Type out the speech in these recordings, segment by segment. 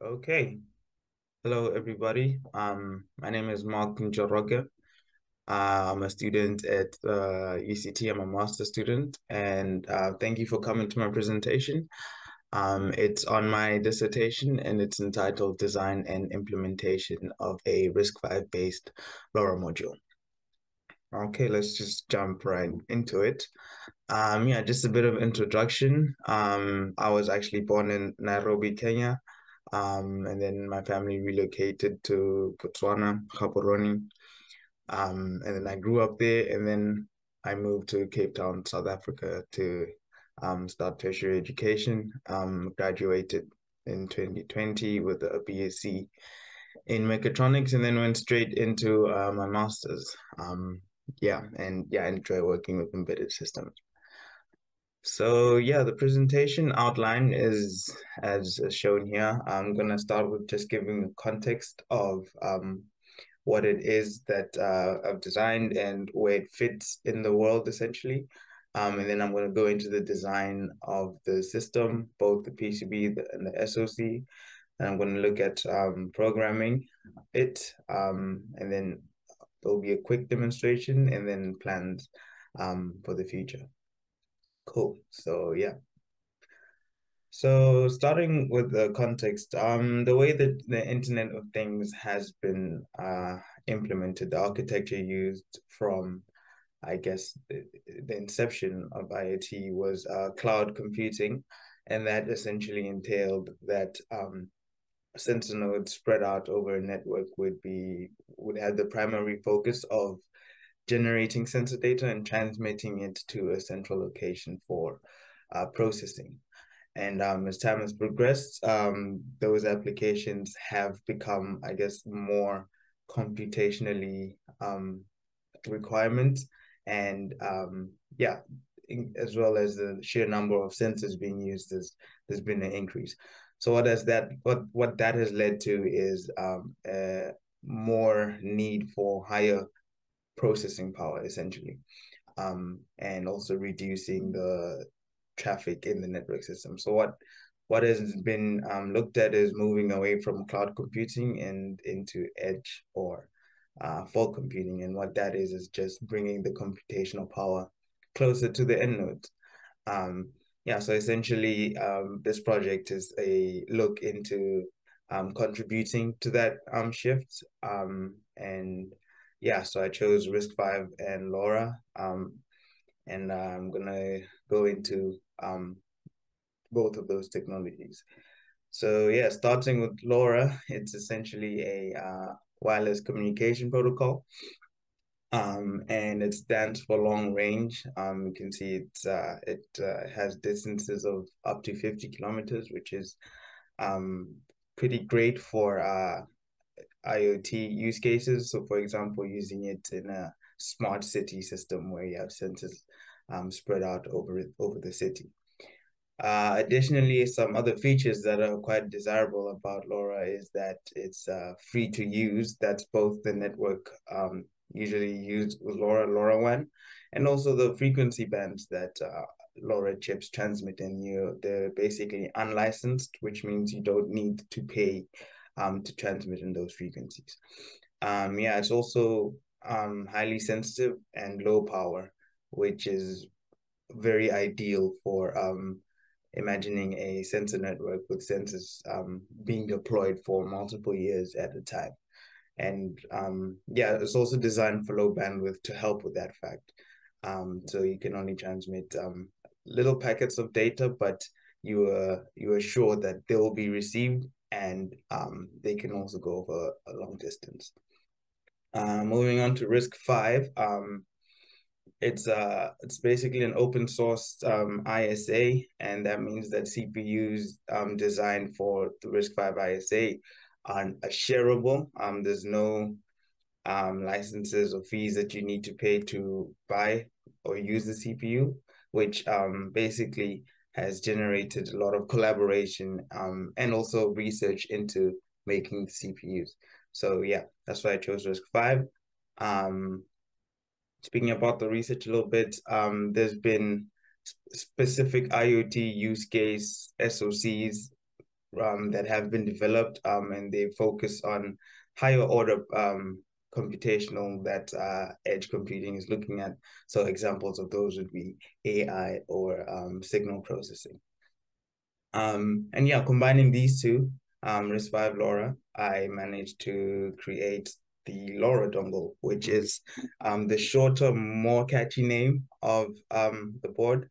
Okay. Hello, everybody. Um, my name is Mark Njoroge. Uh, I'm a student at uh, UCT. I'm a master student, and uh, thank you for coming to my presentation. Um, it's on my dissertation, and it's entitled "Design and Implementation of a RISC-V based LoRa module." Okay, let's just jump right into it. Um, yeah, just a bit of introduction. Um, I was actually born in Nairobi, Kenya. Um, and then my family relocated to Botswana, Gaborone. Um, and then I grew up there, and then I moved to Cape Town, South Africa, to um, start tertiary education. Um, graduated in 2020 with a BSc in mechatronics, and then went straight into uh, my master's. Um, yeah, and yeah, I enjoy working with embedded systems. So yeah, the presentation outline is as shown here. I'm gonna start with just giving a context of um, what it is that uh, I've designed and where it fits in the world essentially. Um, and then I'm gonna go into the design of the system, both the PCB and the SoC. And I'm gonna look at um, programming it, um, and then there'll be a quick demonstration and then plans um, for the future. Cool. So yeah. So starting with the context, um, the way that the Internet of Things has been uh, implemented, the architecture used from, I guess, the, the inception of IoT was uh, cloud computing, and that essentially entailed that um, sensor nodes spread out over a network would be would have the primary focus of generating sensor data and transmitting it to a central location for uh, processing. And um, as time has progressed, um, those applications have become, I guess, more computationally um, requirements. And um, yeah, as well as the sheer number of sensors being used, there's, there's been an increase. So what does that what what that has led to is um, more need for higher processing power essentially um, and also reducing the traffic in the network system. So what what has been um, looked at is moving away from cloud computing and into edge or uh, fog computing. And what that is is just bringing the computational power closer to the end node. Um, yeah so essentially um, this project is a look into um, contributing to that um, shift um, and yeah, so I chose RISC-V and LoRa, Um, and I'm gonna go into um, both of those technologies. So yeah, starting with LoRa, it's essentially a uh, wireless communication protocol. Um, and it stands for long range. Um, you can see it's uh, it uh, has distances of up to 50 kilometers, which is um, pretty great for uh, IoT use cases. So, for example, using it in a smart city system where you have sensors um, spread out over over the city. Uh, additionally, some other features that are quite desirable about LoRa is that it's uh, free to use. That's both the network um, usually used with LoRa, LoRaWAN, and also the frequency bands that uh, LoRa chips transmit in you. They're basically unlicensed, which means you don't need to pay um, to transmit in those frequencies. Um, yeah, it's also um, highly sensitive and low power, which is very ideal for um, imagining a sensor network with sensors um, being deployed for multiple years at a time. And um, yeah, it's also designed for low bandwidth to help with that fact. Um, so you can only transmit um, little packets of data, but you are you are sure that they will be received and um, they can also go over a long distance. Uh, moving on to RISC-V, um, it's uh it's basically an open source um, ISA, and that means that CPUs um, designed for the RISC-V ISA are shareable. Um, there's no um, licenses or fees that you need to pay to buy or use the CPU, which um, basically has generated a lot of collaboration um, and also research into making CPUs. So yeah, that's why I chose Risk Five. Um, speaking about the research a little bit, um, there's been specific IoT use case SOCs um, that have been developed um, and they focus on higher order um, computational that uh, edge computing is looking at. So examples of those would be AI or um, signal processing. Um, and yeah, combining these two, um, RISC-V LoRa, I managed to create the LoRa dongle, which is um, the shorter, more catchy name of um, the board.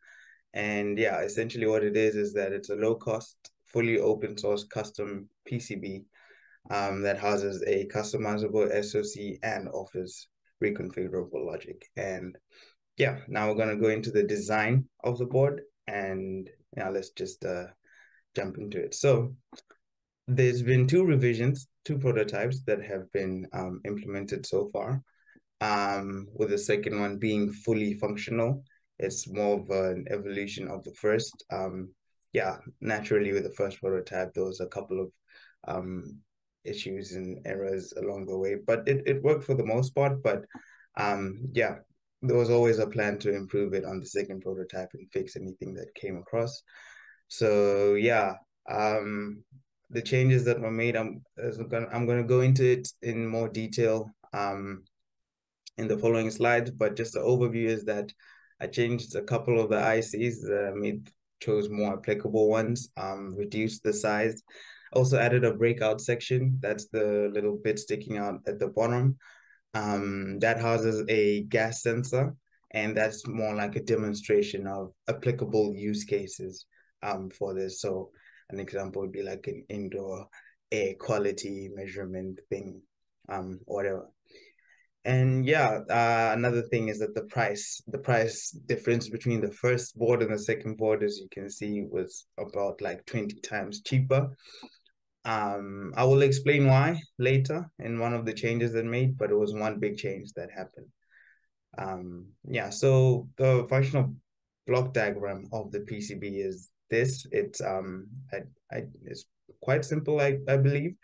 And yeah, essentially what it is is that it's a low cost, fully open source custom PCB um, that houses a customizable SoC and offers reconfigurable logic. And yeah, now we're going to go into the design of the board and yeah, let's just uh, jump into it. So there's been two revisions, two prototypes that have been um, implemented so far, um, with the second one being fully functional. It's more of an evolution of the first. Um, yeah, naturally with the first prototype, there was a couple of um, issues and errors along the way, but it, it worked for the most part. But um, yeah, there was always a plan to improve it on the second prototype and fix anything that came across. So yeah, um, the changes that were made, I'm gonna I'm gonna go into it in more detail um, in the following slides. But just the overview is that I changed a couple of the ICs I made chose more applicable ones, um, reduced the size, also added a breakout section. That's the little bit sticking out at the bottom. Um, that houses a gas sensor, and that's more like a demonstration of applicable use cases um, for this. So an example would be like an indoor air quality measurement thing, um, whatever. And yeah, uh, another thing is that the price, the price difference between the first board and the second board, as you can see, was about like 20 times cheaper. Um, I will explain why later in one of the changes that made, but it was one big change that happened. Um, yeah, so the functional block diagram of the PCB is this. It's um, I, I, it's quite simple, I, I believe.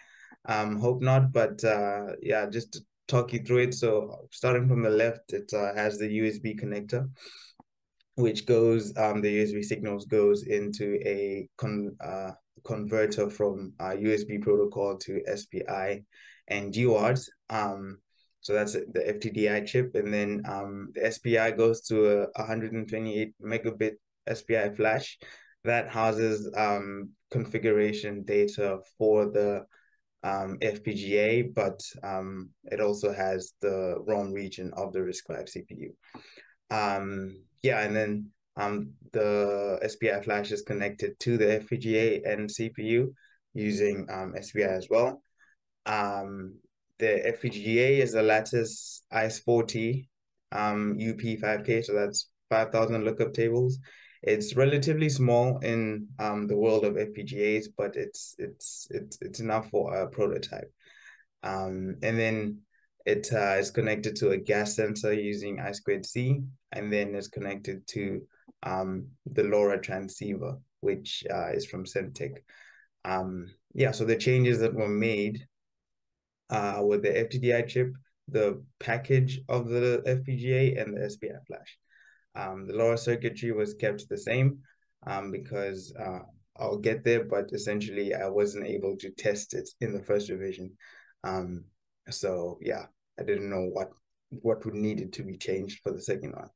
Um, hope not, but uh, yeah, just to talk you through it. So starting from the left, it uh, has the USB connector, which goes um, the USB signals goes into a con uh, converter from uh, USB protocol to SPI and GWAS. Um, so that's the FTDI chip, and then um, the SPI goes to a 128 megabit SPI flash, that houses um, configuration data for the um, FPGA, but um, it also has the ROM region of the RISC-V CPU. Um, yeah, and then um, the SPI flash is connected to the FPGA and CPU using um, SPI as well. Um, the FPGA is a Lattice iCE40 um, UP5K, so that's 5,000 lookup tables. It's relatively small in um, the world of FPGAs, but it's it's it's it's enough for a prototype. Um, and then it uh, is connected to a gas sensor using I squared C, and then it's connected to um, the LoRa transceiver, which uh, is from Semtech. Um, yeah, so the changes that were made uh, with the FTDI chip, the package of the FPGA, and the SPI flash. Um, the LoRa circuitry was kept the same um, because uh, I'll get there, but essentially I wasn't able to test it in the first revision. Um, so yeah, I didn't know what what would needed to be changed for the second one.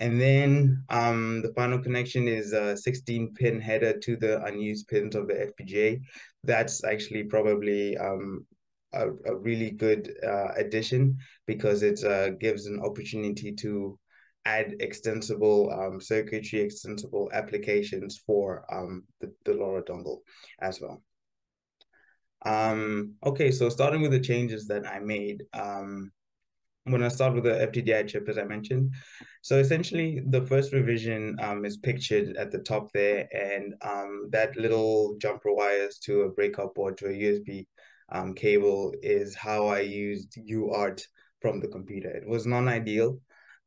And then um, the final connection is a 16 pin header to the unused pins of the FPGA. That's actually probably um, a, a really good uh, addition because it uh, gives an opportunity to add extensible um, circuitry, extensible applications for um, the, the LoRa dongle as well. Um, okay, so starting with the changes that I made, um, I'm going to start with the FTDI chip, as I mentioned. So essentially, the first revision um, is pictured at the top there, and um, that little jumper wires to a breakout board to a USB um, cable is how I used UART from the computer. It was non-ideal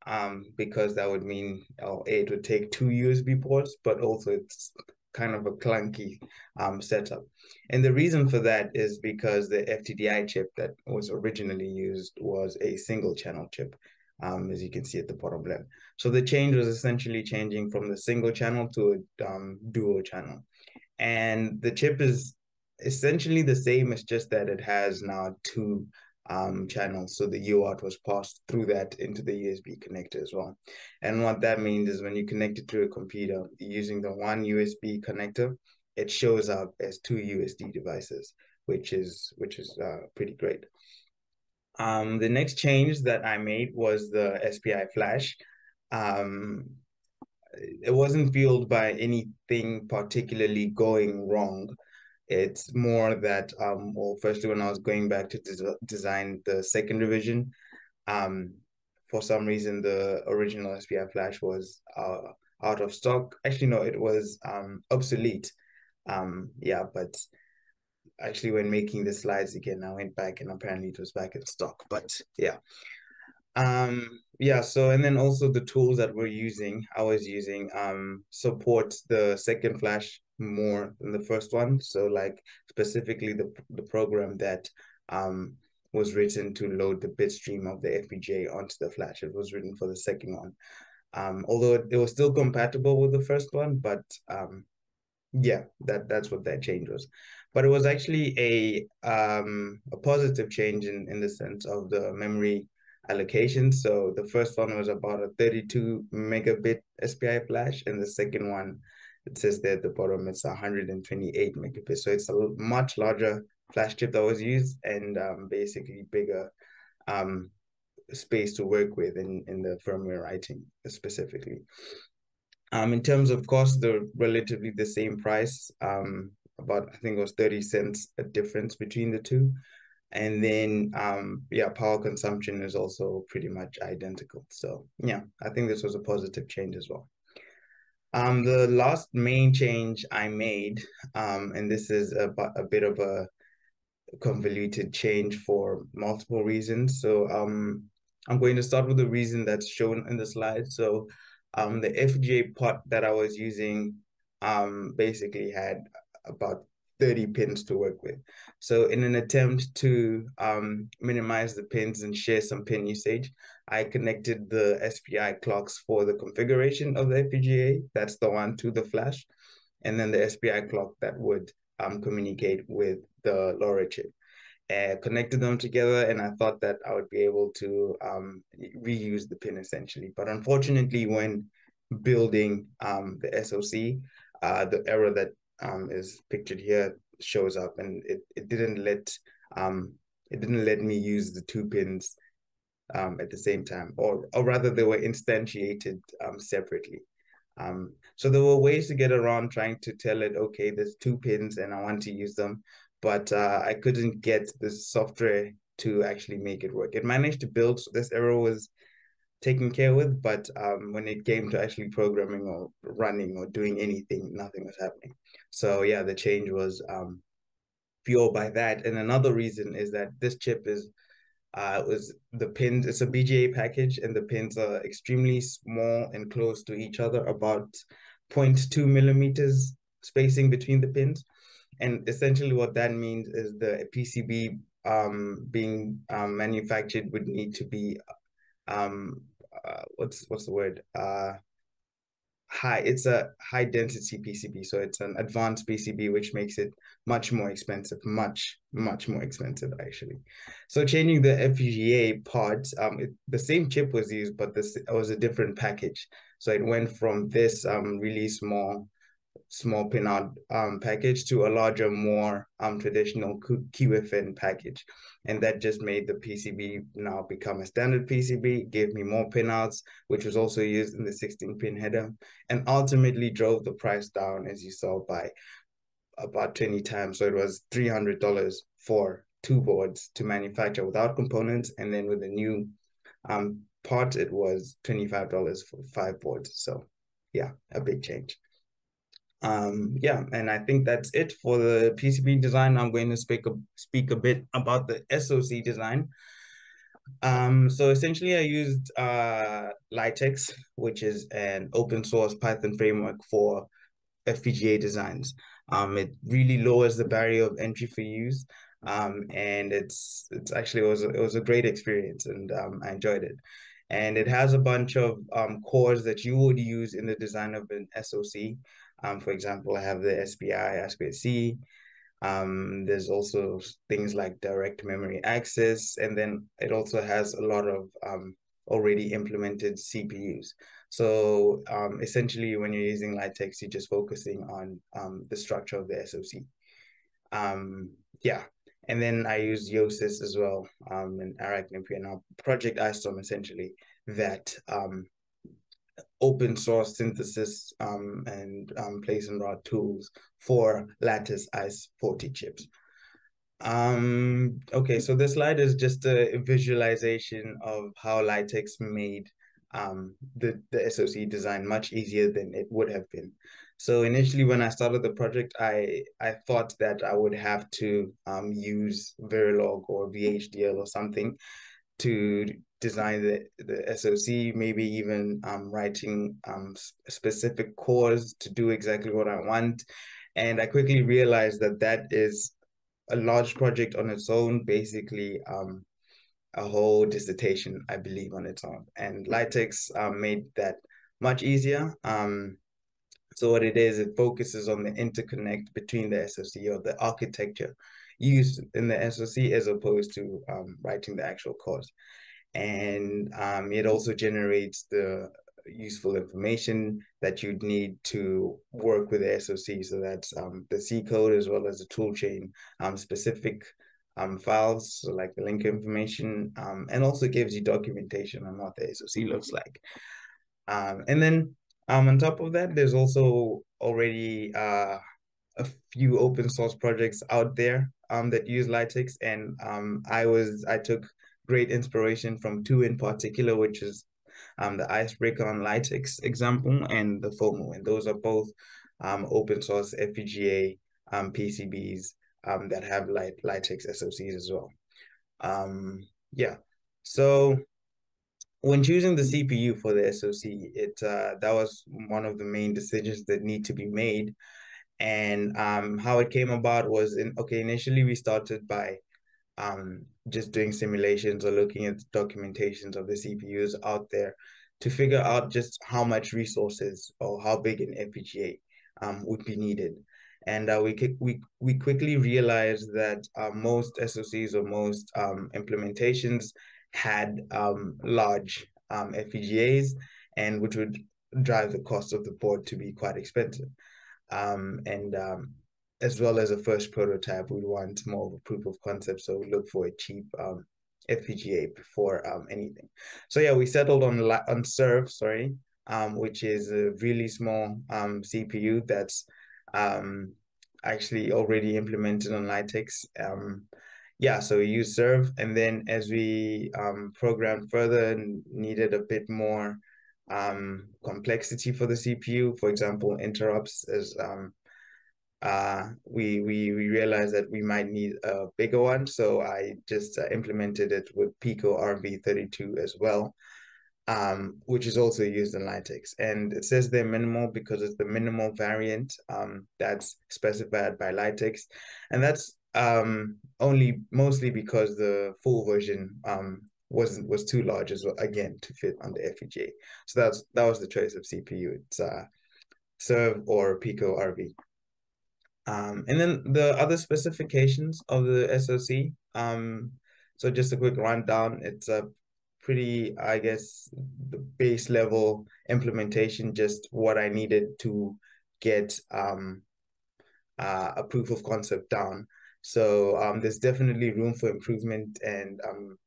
um, because that would mean oh, it would take two USB ports, but also it's kind of a clunky um, setup. And the reason for that is because the FTDI chip that was originally used was a single channel chip, um, as you can see at the bottom left. So the change was essentially changing from the single channel to a um, dual channel. and the chip is essentially the same. It's just that it has now two um, channels. So the UART was passed through that into the USB connector as well. And what that means is when you connect it to a computer using the one USB connector, it shows up as two USB devices, which is which is uh, pretty great. Um, the next change that I made was the SPI flash. Um, it wasn't fueled by anything particularly going wrong. It's more that, um, well, firstly, when I was going back to des- design the second revision, um, for some reason, the original SPI flash was uh, out of stock. Actually, no, it was um, obsolete. Um, yeah, but actually, when making the slides again, I went back and apparently it was back in stock. But yeah, um, yeah, so and then also the tools that we're using, I was using um support the second flash more than the first one. So like specifically the the program that um was written to load the bit stream of the FPGA onto the flash. It was written for the second one. Um, although it was still compatible with the first one, but um, yeah, that that's what that change was. But it was actually a um a positive change in in the sense of the memory allocation. So the first one was about a 32 megabit SPI flash, and the second one, it says there at the bottom, it's 128 megabits. So it's a much larger flash chip that was used and um, basically bigger um, space to work with in, in the firmware writing specifically. Um, in terms of cost, they're relatively the same price. Um, about I think it was 30 cents a difference between the two. And then, um, yeah, power consumption is also pretty much identical. So yeah, I think this was a positive change as well. Um, the last main change I made, um, and this is a, a bit of a convoluted change for multiple reasons. So um, I'm going to start with the reason that's shown in the slide. So um, the FPGA pot that I was using um, basically had about 30 pins to work with. So in an attempt to um, minimize the pins and share some pin usage, I connected the SPI clocks for the configuration of the FPGA. That's the one to the flash. And then the SPI clock that would um, communicate with the LoRa chip. Uh, connected them together and I thought that I would be able to um, reuse the pin essentially. But unfortunately, when building um, the SoC, uh, the error that um, is pictured here shows up and it, it didn't let um it didn't let me use the two pins um at the same time or or rather they were instantiated um separately. Um so there were ways to get around trying to tell it okay there's two pins and i want to use them but uh, i couldn't get the software to actually make it work. It managed to build this error was taken care with, but um, when it came to actually programming or running or doing anything, nothing was happening. So yeah, the change was um, fueled by that. And another reason is that this chip is uh, was the pins. It's a BGA package, and the pins are extremely small and close to each other, about 0.2 millimeters spacing between the pins. And essentially, what that means is the PCB um, being um, manufactured would need to be um, uh, what's what's the word? Uh high it's a high density pcb so it's an advanced pcb which makes it much more expensive much much more expensive actually. So changing the fpga parts um it, the same chip was used but this was a different package. So it went from this um really small small pinout um, package to a larger, more um, traditional QFN package. And that just made the PCB now become a standard PCB, gave me more pinouts, which was also used in the 16 pin header, and ultimately drove the price down, as you saw, by about 20 times. So it was $300 for two boards to manufacture without components. And then with the new um, part, it was $25 for five boards. So yeah, a big change um, yeah, and I think that's it for the PCB design. I'm going to speak a, speak a bit about the SoC design. Um, so essentially I used uh, LiteX, which is an open source Python framework for FPGA designs. Um, it really lowers the barrier of entry for use. Um, and it's it's actually it was a, it was a great experience and um, I enjoyed it. And it has a bunch of um, cores that you would use in the design of an SoC. Um, for example, I have the SPI, I2C. Um, there's also things like direct memory access, and then it also has a lot of um, already implemented CPUs. So um, essentially, when you're using LiteX, you're just focusing on um, the structure of the SoC. Um, yeah, and then I use Yosys as well um, and Arachne now Project IceStorm essentially that um, open source synthesis um, and um, place and route tools for Lattice ICE 40 chips. Um, okay, so this slide is just a visualization of how LiteX made um, the, the SoC design much easier than it would have been. So initially, when I started the project, I I thought that I would have to um, use Verilog or VHDL or something to design the, the SoC, maybe even um, writing um, specific cores to do exactly what I want. And I quickly realized that that is a large project on its own, basically um, a whole dissertation, I believe, on its own. And LiteX um, made that much easier. Um, so what it is, it focuses on the interconnect between the SoC or the architecture used in the SoC as opposed to um, writing the actual code. And um, it also generates the useful information that you'd need to work with the SoC. So that's um, the C code as well as the toolchain um, specific um, files, so like the link information, um, and also gives you documentation on what the SoC looks like. Um, and then um, on top of that, there's also already uh, a few open source projects out there um, that use LiteX, and um, I was I took great inspiration from two in particular, which is um, the Icebreaker on LiteX example and the Fomu, and those are both um, open source FPGA um, PCBs um, that have light LiteX SoCs as well. Um, yeah, so when choosing the CPU for the SoC, it uh, that was one of the main decisions that need to be made. And um, how it came about was in okay. Initially, we started by um, just doing simulations or looking at documentations of the CPUs out there to figure out just how much resources or how big an FPGA um, would be needed. And uh, we, we, we quickly realized that uh, most SoCs or most um, implementations had um, large um, FPGAs and which would drive the cost of the board to be quite expensive. Um, and um, as well as a first prototype, we want more of a proof of concept. So we look for a cheap um, FPGA before um, anything. So yeah, we settled on on SERV, sorry, um, which is a really small um, CPU that's um, actually already implemented on LiteX. Um, yeah, so we use SERV, and then as we um, programmed further and needed a bit more um, complexity for the CPU, for example, interrupts as um, uh, we we we realized that we might need a bigger one, so I just uh, implemented it with PicoRV32 as well, um, which is also used in LiteX. And it says they're minimal because it's the minimal variant um, that's specified by LiteX, and that's um, only mostly because the full version um, wasn't was too large as well again to fit on the FPGA. So that's that was the choice of CPU. It's uh, SERV or Pico RV. Um, and then the other specifications of the SoC. Um, so just a quick rundown. It's a pretty, I guess, the base level implementation, just what I needed to get um, uh, a proof of concept down. So um, there's definitely room for improvement and um,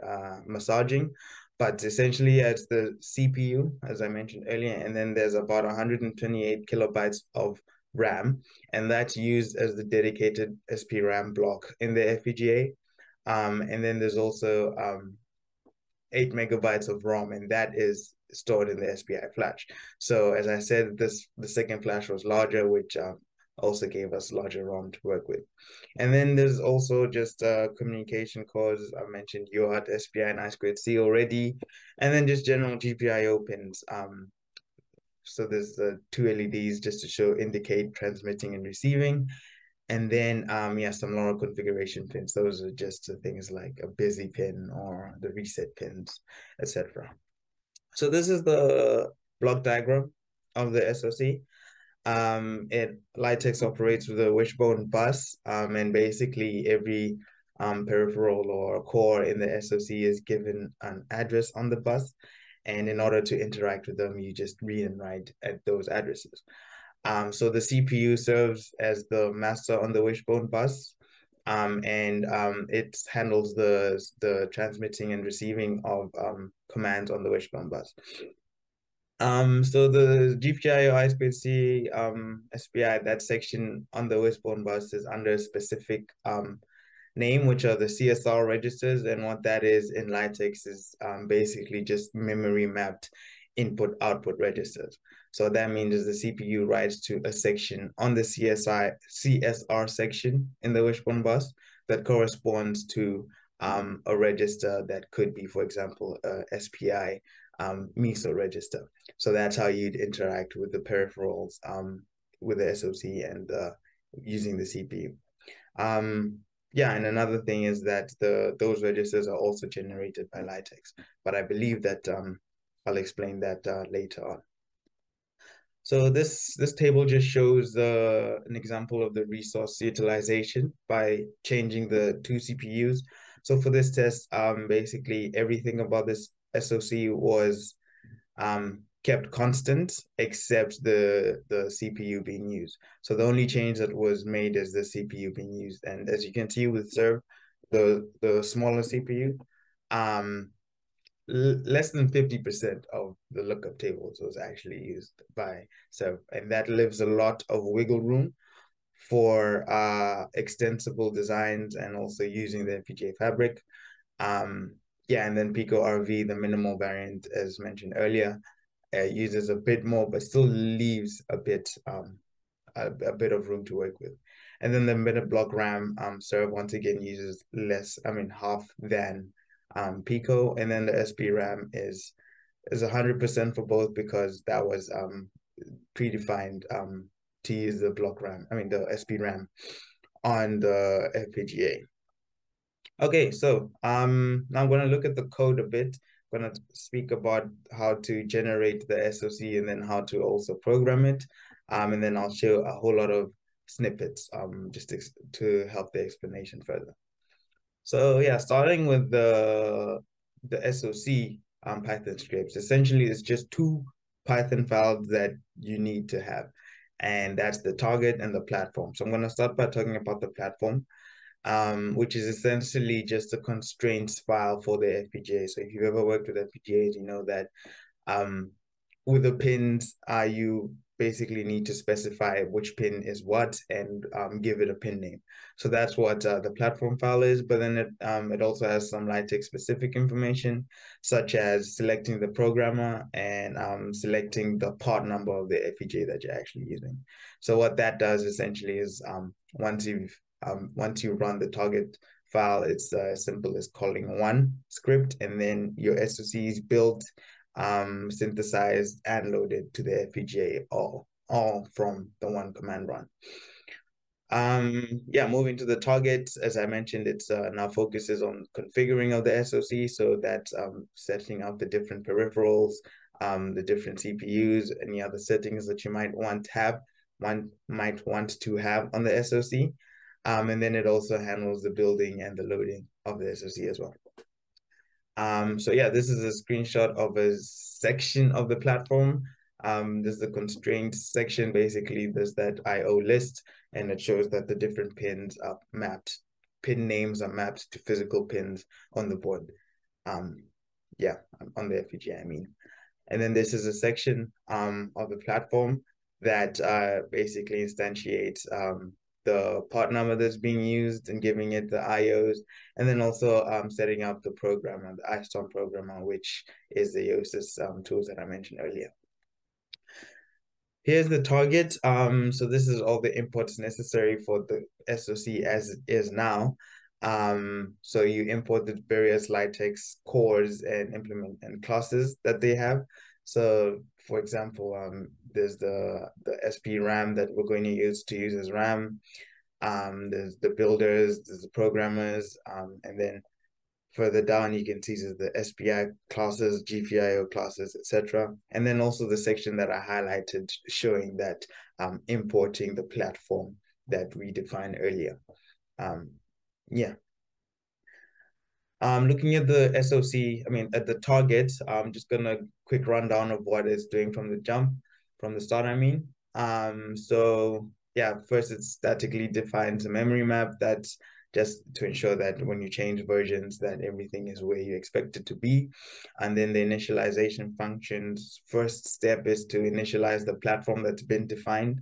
uh, massaging, but essentially it's the CPU, as I mentioned earlier, and then there's about 128 kilobytes of RAM, and that's used as the dedicated SPRAM block in the FPGA. Um, and then there's also um, eight megabytes of ROM, and that is stored in the SPI flash. So as I said, this the second flash was larger, which um, also gave us larger ROM to work with. And then there's also just uh, communication cores. I mentioned UART, SPI, and I2C already. And then just general GPIO pins. Um, so there's the two LEDs just to show indicate transmitting and receiving. And then um yeah, some LoRa configuration pins. Those are just things like a busy pin or the reset pins, etc. So this is the block diagram of the SoC. Um, it LiteX operates with a wishbone bus, um, and basically every um, peripheral or core in the SoC is given an address on the bus. And in order to interact with them, you just read and write at those addresses. Um, so the CPU serves as the master on the wishbone bus, um, and um, it handles the the transmitting and receiving of um, commands on the wishbone bus. Um, so the GPIO I2C um, SPI, that section on the wishbone bus is under a specific name, which are the CSR registers. And what that is in LiteX is um, basically just memory mapped input output registers. So that means the CPU writes to a section on the CSI CSR section in the wishbone bus that corresponds to um, a register that could be, for example, a SPI um, MISO register. So that's how you'd interact with the peripherals um, with the SoC and uh, using the CPU. Um, yeah, and another thing is that the those registers are also generated by LiteX, but I believe that um, I'll explain that uh, later on. So this this table just shows uh, an example of the resource utilization by changing the two CPUs. So for this test, um, basically everything about this SoC was um, kept constant except the the CPU being used. So the only change that was made is the CPU being used. And as you can see with SERV, the the smaller CPU, um, less than 50% of the lookup tables was actually used by SERV. And that leaves a lot of wiggle room for uh, extensible designs and also using the FPGA fabric. Um, yeah, and then Pico RV, the minimal variant, as mentioned earlier, uh, uses a bit more, but still leaves a bit um, a, a bit of room to work with. And then the minute block RAM um, SERV once again uses less, I mean half than um, Pico, and then the SP RAM is is hundred percent for both because that was um, predefined um, to use the block RAM, I mean the SP RAM on the FPGA. Okay, so um, now I'm going to look at the code a bit. Going to speak about how to generate the SOC and then how to also program it. Um, and then I'll show a whole lot of snippets um, just to, to help the explanation further. So yeah, starting with the the SOC um, Python scripts, essentially it's just two Python files that you need to have. And that's the target and the platform. So I'm going to start by talking about the platform um, which is essentially just a constraints file for the FPGA. So if you've ever worked with FPGAs, you know that um, with the pins, uh, you basically need to specify which pin is what and um, give it a pin name. So that's what uh, the platform file is, but then it, um, it also has some LiteX specific information, such as selecting the programmer and um, selecting the part number of the FPGA that you're actually using. So what that does essentially is um, once you've um, once you run the target file, it's uh, as simple as calling one script and then your SOC is built, um, synthesized and loaded to the FPGA all, all from the one command run. Um, yeah, moving to the target, as I mentioned, it's uh, now focuses on configuring of the SOC. So that's um, setting up the different peripherals, um, the different CPUs, any other settings that you might want to have, one might want to have on the SOC. Um, and then it also handles the building and the loading of the SOC as well. Um, so yeah, this is a screenshot of a section of the platform. Um, is the constraints section. Basically, there's that IO list, and it shows that the different pins are mapped. Pin names are mapped to physical pins on the board. Um, yeah, on the FPGA, I mean. And then this is a section um, of the platform that uh, basically instantiates um, the part number that's being used and giving it the IOs, and then also um, setting up the programmer, the IceStorm programmer, which is the Yosys um, tools that I mentioned earlier. Here's the target. Um, so this is all the inputs necessary for the SOC as it is now. Um, so you import the various LiteX cores and implement and classes that they have. So for example, um, there's the the SP RAM that we're going to use to use as RAM. Um, there's the builders, there's the programmers, um, and then further down, you can see the SPI classes, GPIO classes, etc. And then also the section that I highlighted showing that um, importing the platform that we defined earlier. Um, yeah. Um, looking at the SOC, I mean, at the target, I'm just gonna quick rundown of what it's doing from the jump, from the start, I mean. Um, so yeah, first it statically defines a memory map that's just to ensure that when you change versions that everything is where you expect it to be. And then the initialization functions first step is to initialize the platform that's been defined.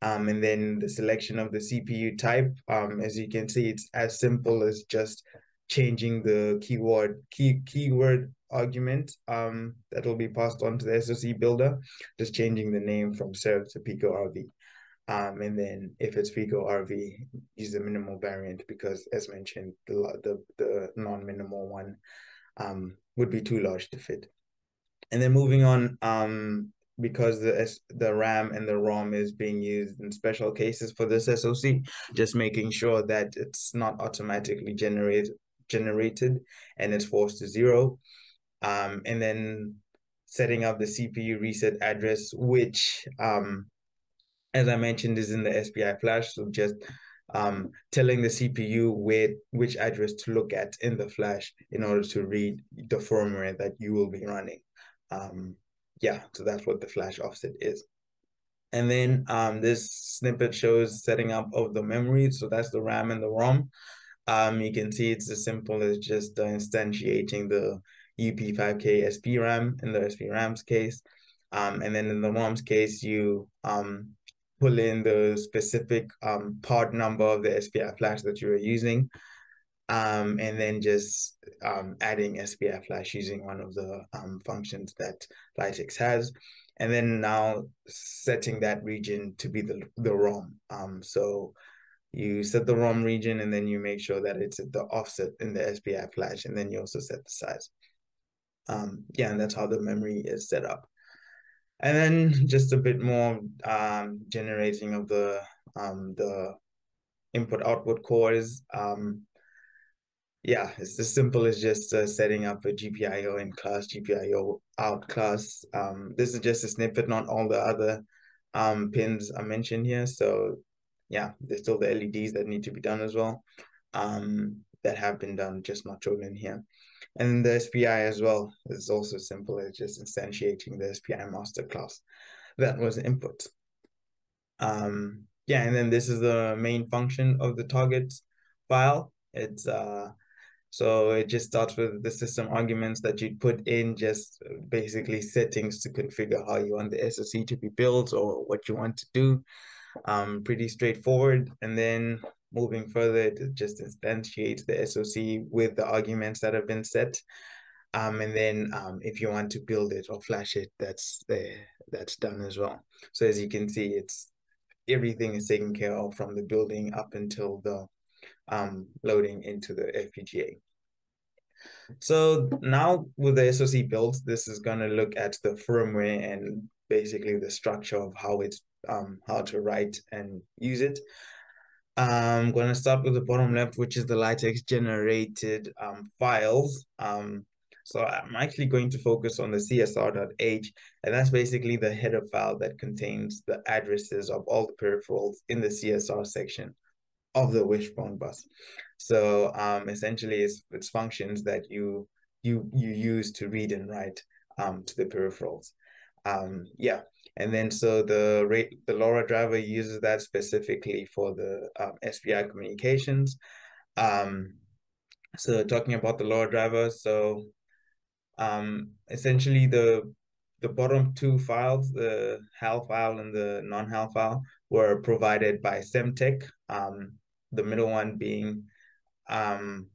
Um, and then the selection of the cpu type. Um, as you can see it's as simple as just changing the keyword key keyword argument um, that will be passed on to the SOC builder, just changing the name from SERV to Pico RV. Um, and then if it's Pico RV, use the minimal variant because as mentioned, the the, the non-minimal one um, would be too large to fit. And then moving on, um, because the the RAM and the ROM is being used in special cases for this SOC, just making sure that it's not automatically generated generated and it's forced to zero. Um, and then setting up the CPU reset address, which um, as I mentioned, is in the SPI flash. So just um, telling the CPU where which address to look at in the flash in order to read the firmware that you will be running. Um, yeah, so that's what the flash offset is. And then um, this snippet shows setting up of the memory. So that's the RAM and the ROM. Um, you can see it's as simple as just uh, instantiating the UP5K SPRAM in the SPRAM's case. Um, and then in the ROM's case, you um, pull in the specific um, part number of the SPI flash that you are using, um, and then just um, adding SPI flash using one of the um, functions that LiteX has. And then now setting that region to be the, the ROM. Um, so you set the ROM region and then you make sure that it's at the offset in the SPI flash, and then you also set the size. Um, yeah, and that's how the memory is set up and then just a bit more um, generating of the um, the input output cores. Um, yeah, it's as simple as just uh, setting up a GPIO in class, GPIO out class. Um, this is just a snippet, not all the other um, pins are mentioned here. So yeah, there's still the LEDs that need to be done as well um, that have been done, just not shown in here. And the SPI as well is also simple as just instantiating the SPI master class. That was input. Um, yeah, and then this is the main function of the target file. It's uh, so it just starts with the system arguments that you put in, just basically settings to configure how you want the SOC to be built or what you want to do. Um, pretty straightforward. And then moving further, it just instantiates the SOC with the arguments that have been set. Um, and then um, if you want to build it or flash it, that's there, that's done as well. So as you can see, it's everything is taken care of from the building up until the um, loading into the FPGA. So now with the SOC built, this is going to look at the firmware and basically the structure of how it's um, how to write and use it. I'm going to start with the bottom left, which is the LiteX generated um, files. Um, so I'm actually going to focus on the csr.h, and that's basically the header file that contains the addresses of all the peripherals in the CSR section of the Wishbone bus. So um, essentially, it's, it's functions that you you you use to read and write um, to the peripherals. Um, yeah, and then so the rate the LoRa driver uses that specifically for the um, SPI communications. Um, so talking about the LoRa driver, so um, essentially the the bottom two files, the HAL file and the non-HAL file, were provided by Semtech. Um, the middle one being um,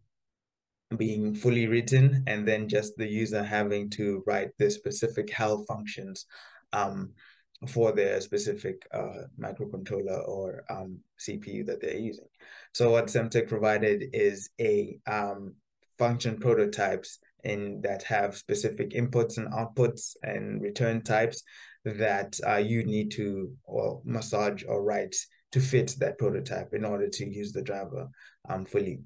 being fully written, and then just the user having to write the specific HAL functions um, for their specific uh, microcontroller or um, CPU that they're using. So what Semtech provided is a um, function prototypes in that have specific inputs and outputs and return types that uh, you need to or massage or write to fit that prototype in order to use the driver um, fully.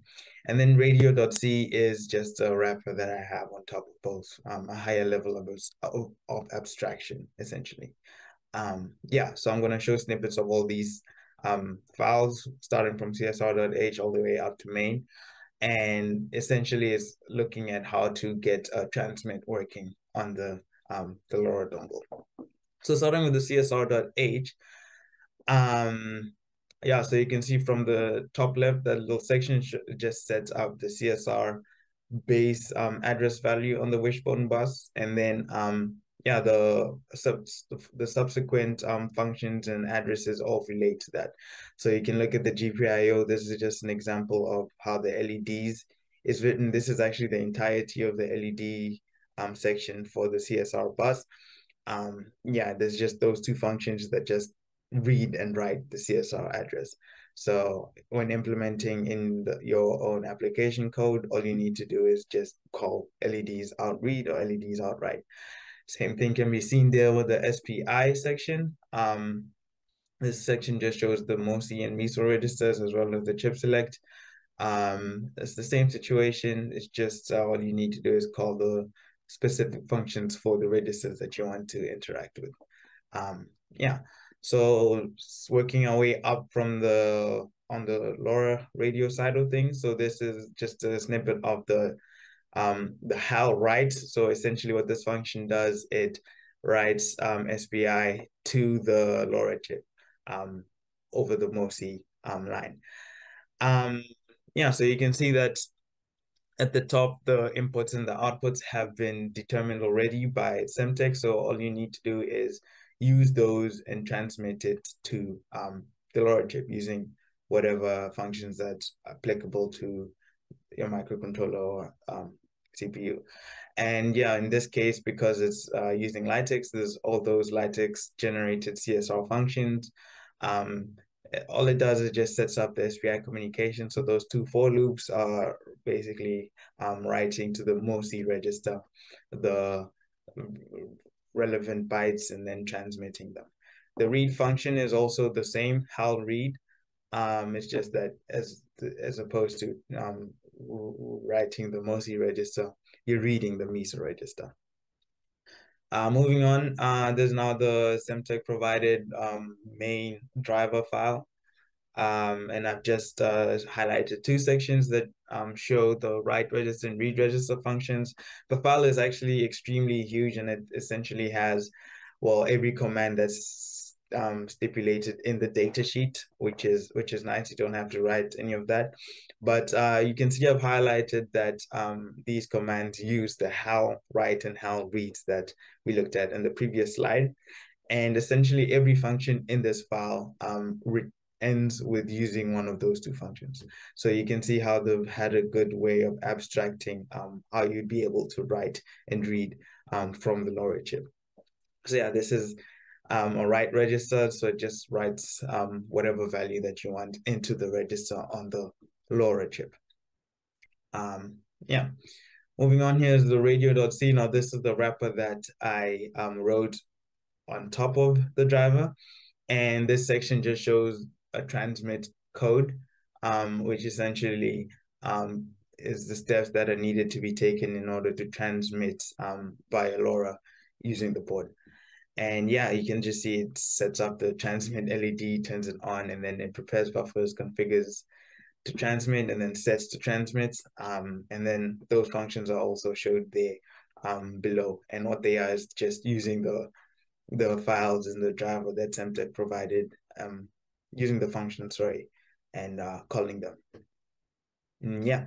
And then radio.c is just a wrapper that I have on top of both, um, a higher level of, of, of abstraction, essentially. Um, yeah, so I'm going to show snippets of all these um, files, starting from csr.h all the way up to main. And essentially is looking at how to get a transmit working on the, um, the LoRa dongle. So starting with the csr.h, um, yeah, so you can see from the top left, that little section just sets up the CSR base um, address value on the wishbone bus. And then, um, yeah, the, sub the subsequent um, functions and addresses all relate to that. So you can look at the GPIO. This is just an example of how the LEDs is written. This is actually the entirety of the LED um, section for the CSR bus. Um, yeah, there's just those two functions that just read and write the CSR address. So when implementing in the, your own application code, all you need to do is just call LEDs out read or LEDs out write. Same thing can be seen there with the SPI section. Um, this section just shows the MOSI and MISO registers as well as the chip select. Um, it's the same situation. It's just uh, all you need to do is call the specific functions for the registers that you want to interact with. Um, yeah. So working our way up from the on the LoRa radio side of things. So this is just a snippet of the um, the HAL write. So essentially what this function does, it writes um, SPI to the LoRa chip um, over the MOSI um, line. Um, yeah, so you can see that at the top, the inputs and the outputs have been determined already by Semtech. So all you need to do is use those and transmit it to um, the LoRa chip using whatever functions that's applicable to your microcontroller or um, CPU. And yeah, in this case, because it's uh, using LiteX, there's all those LiteX generated CSR functions. Um, all it does is just sets up the SPI communication. So those two for loops are basically um, writing to the MOSI register the relevant bytes and then transmitting them. The read function is also the same, HAL read. Um, it's just that as as opposed to um, writing the MOSI register, you're reading the MISO register. Uh, moving on, uh, there's now the Semtech provided um, main driver file. Um, and I've just uh, highlighted two sections that um, show the write register and read register functions. The file is actually extremely huge and it essentially has, well, every command that's um, stipulated in the data sheet, which is which is nice. You don't have to write any of that. But uh, you can see I've highlighted that um, these commands use the HAL write and HAL reads that we looked at in the previous slide. And essentially every function in this file um, ends with using one of those two functions. So you can see how they've had a good way of abstracting um, how you'd be able to write and read um, from the LoRa chip. So yeah, this is um, a write register. So it just writes um, whatever value that you want into the register on the LoRa chip. Um, yeah. Moving on here is the radio.c. Now this is the wrapper that I um, wrote on top of the driver. And this section just shows a transmit code, um, which essentially um, is the steps that are needed to be taken in order to transmit um, via LoRa using the board. And yeah, you can just see it sets up the transmit LED, turns it on, and then it prepares buffers, configures to transmit, and then sets to transmit. Um, and then those functions are also showed there um, below. And what they are is just using the the files in the driver that Semtech provided um, using the function, sorry, and uh, calling them. Mm, yeah.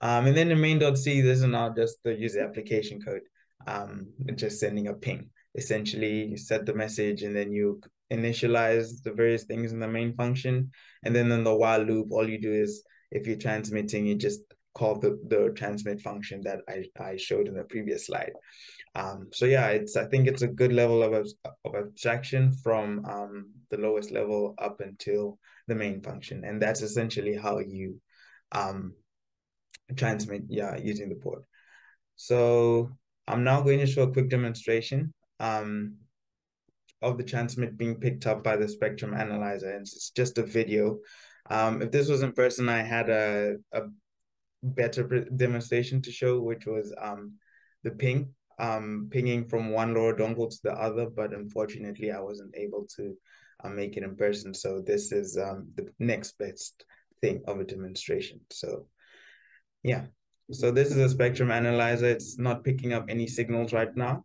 Um, and then the main.c, this is now just the user application code, um, just sending a ping. Essentially, set the message and then you initialize the various things in the main function. And then in the while loop, all you do is if you're transmitting, you just call the, the transmit function that I, I showed in the previous slide. Um, so yeah, it's I think it's a good level of of abstraction from um, the lowest level up until the main function, and that's essentially how you um, transmit yeah using the port. So I'm now going to show a quick demonstration. Um, of the transmit being picked up by the spectrum analyzer. And it's just a video. Um, if this was in person, I had a, a better demonstration to show, which was um, the ping, um, pinging from one LoRa dongle to the other. But unfortunately, I wasn't able to uh, make it in person. So this is um, the next best thing of a demonstration. So yeah, so this is a spectrum analyzer. It's not picking up any signals right now.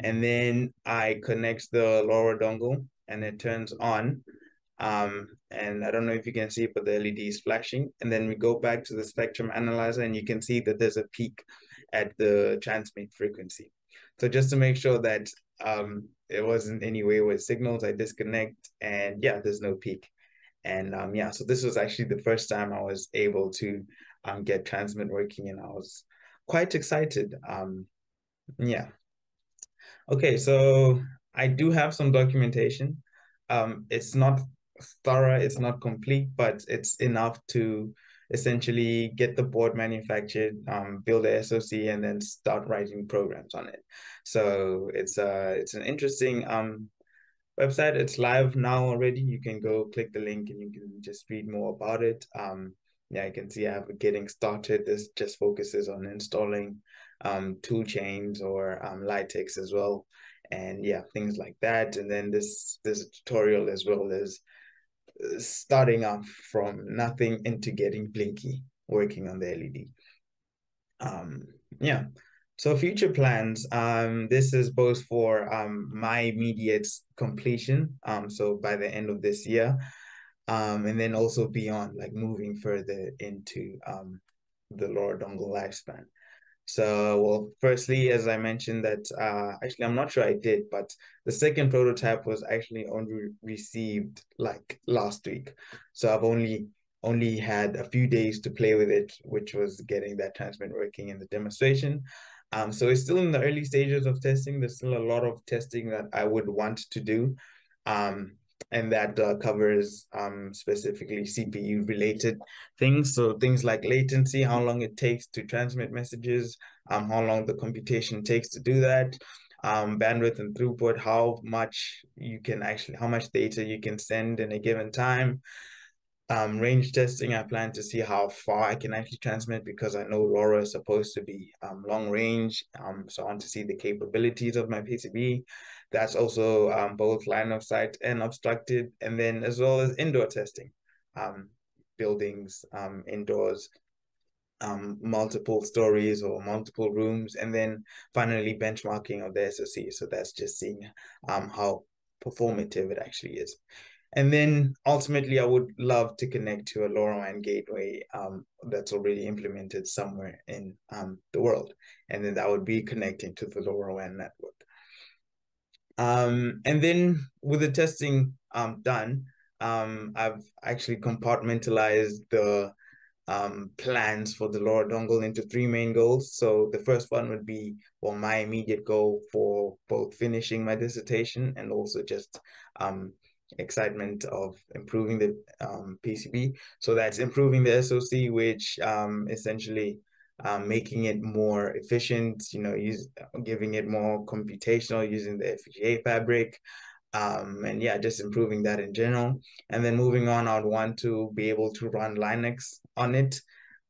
And then I connect the LoRa dongle and it turns on. Um, and I don't know if you can see, but the LED is flashing. And then we go back to the spectrum analyzer and you can see that there's a peak at the transmit frequency. So just to make sure that um, it wasn't any wayward signals, I disconnect and yeah, there's no peak. And um, yeah, so this was actually the first time I was able to um, get transmit working and I was quite excited. Um, yeah. Okay, so I do have some documentation. Um, it's not thorough, it's not complete, but it's enough to essentially get the board manufactured, um, build a SoC, and then start writing programs on it. So it's uh it's an interesting um website. It's live now already. You can go click the link and you can just read more about it. Um, yeah, I can see I have a getting started. This just focuses on installing um, tool chains or um, LiteX as well. And yeah, things like that. And then this this tutorial as well as uh, starting off from nothing into getting Blinky working on the LED. Um, yeah. So future plans, um, this is both for um, my immediate completion. Um, so by the end of this year, um, and then also beyond, like moving further into um, the LoRa dongle lifespan. So, well, firstly, as I mentioned that, uh, actually, I'm not sure I did, but the second prototype was actually only received like last week. So I've only only had a few days to play with it, which was getting that transmit working in the demonstration. Um, so it's still in the early stages of testing. There's still a lot of testing that I would want to do. Um, and that uh, covers um, specifically CPU related things. So things like latency, how long it takes to transmit messages, um, how long the computation takes to do that, um, bandwidth and throughput, how much you can actually, how much data you can send in a given time. Um, range testing, I plan to see how far I can actually transmit because I know LoRa is supposed to be um, long range. Um, so I want to see the capabilities of my PCB. That's also um, both line of sight and obstructed, and then as well as indoor testing, um, buildings um, indoors, um, multiple stories or multiple rooms, and then finally benchmarking of the SoC. So that's just seeing um, how performative it actually is. And then ultimately, I would love to connect to a LoRaWAN gateway um, that's already implemented somewhere in um, the world. And then that would be connecting to the LoRaWAN network. Um, and then with the testing um, done, um, I've actually compartmentalized the um, plans for the LoRa dongle into three main goals. So the first one would be, well, my immediate goal for both finishing my dissertation and also just um, excitement of improving the um, PCB. So that's improving the SOC, which um, essentially um, making it more efficient, you know, use, giving it more computational using the FPGA fabric. Um, and yeah, just improving that in general. And then moving on, I'd want to be able to run Linux on it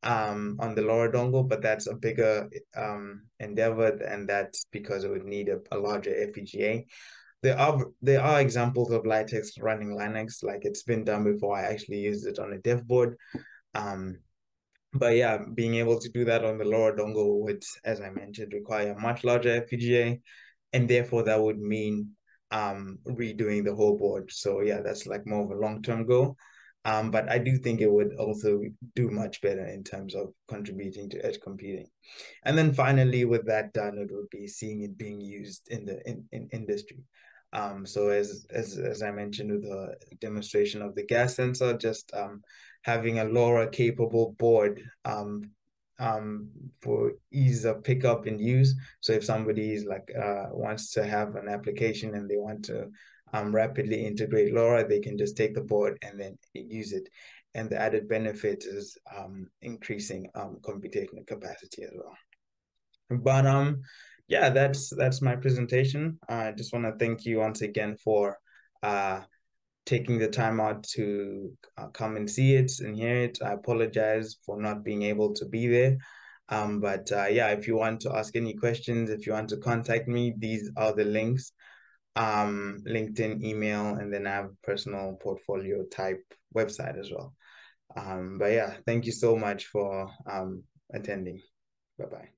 um, on the LoRa dongle, but that's a bigger um, endeavor, and that's because it would need a, a larger FPGA there are there are examples of LiteX running Linux, like it's been done before. I actually used it on a dev board. Um, but yeah, being able to do that on the LoRa dongle would, as I mentioned, require a much larger FPGA, and therefore that would mean um, redoing the whole board. So yeah, that's like more of a long term goal. Um, but I do think it would also do much better in terms of contributing to edge computing. And then finally, with that done, it would be seeing it being used in the in, in industry. Um, so as, as as I mentioned with the demonstration of the gas sensor, just um, having a LoRa capable board um, um, for ease of pickup and use. So if somebody is like uh, wants to have an application and they want to um, rapidly integrate LoRa, they can just take the board and then use it. And the added benefit is um, increasing um, computational capacity as well. But um, yeah, that's that's my presentation. I just want to thank you once again for uh, taking the time out to uh, come and see it and hear it. I apologize for not being able to be there. Um, but uh, yeah, if you want to ask any questions, if you want to contact me, these are the links. Um, LinkedIn, email, and then I have a personal portfolio type website as well. Um, but yeah, thank you so much for um, attending. Bye bye.